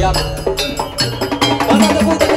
yang dari